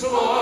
Jerusalem.